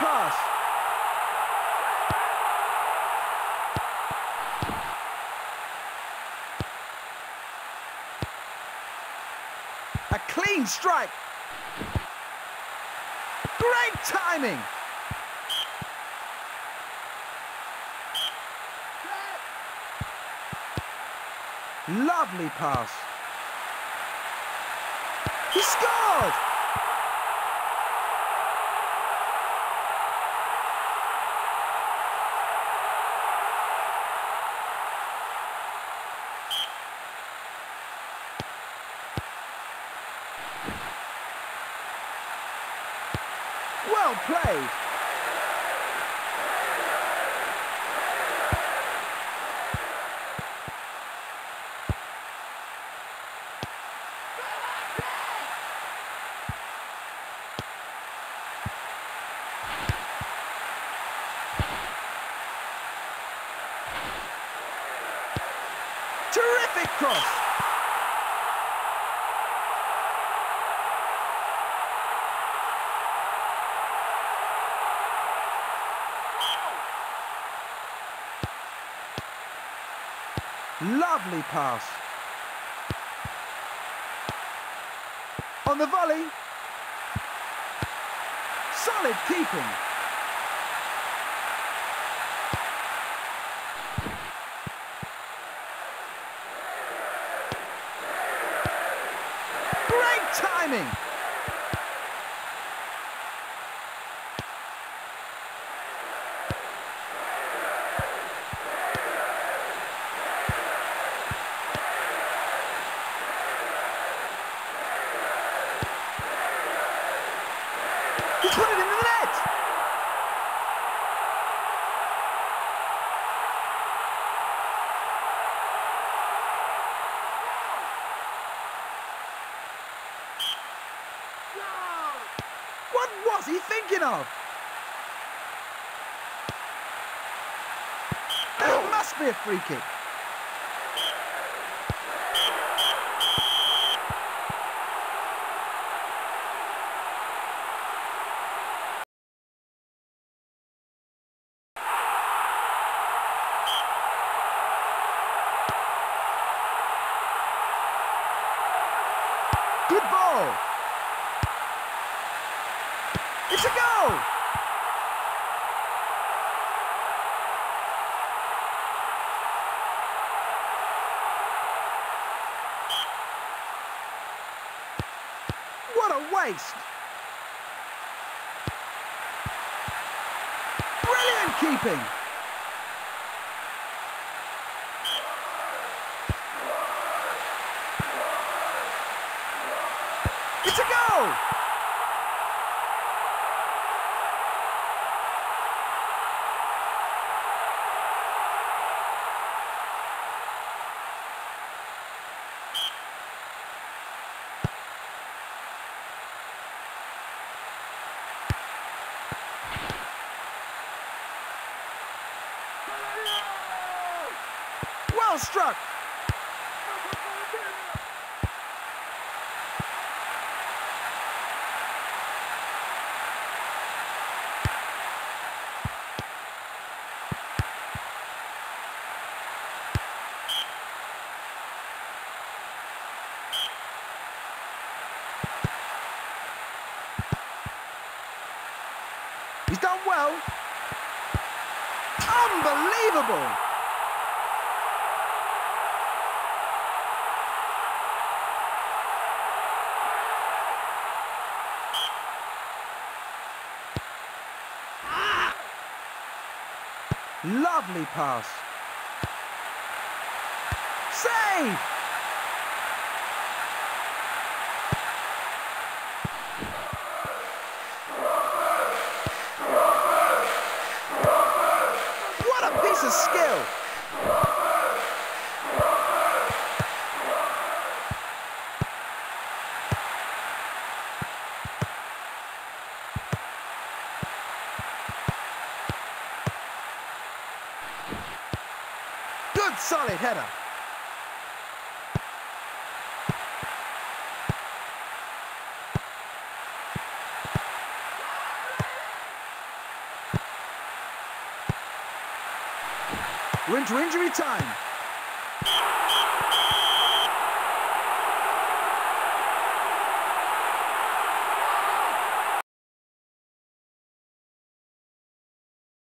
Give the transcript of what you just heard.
pass. A clean strike. Great timing. Lovely pass. He scored! Well played. Terrific cross. Lovely pass. On the volley. Solid keeping. Great timing. Put it into the net. What was he thinking of? That must be a free kick. Good ball. It's a goal. What a waste. Brilliant keeping. It's a goal. Well struck. Well. Unbelievable. Lovely pass. Save! Good solid header. We're into injury time.